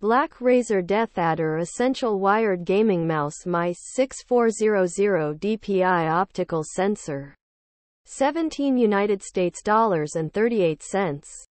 Black Razer DeathAdder Essential Wired Gaming Mouse My 6400 DPI Optical Sensor. 17 United States dollars and 38 cents.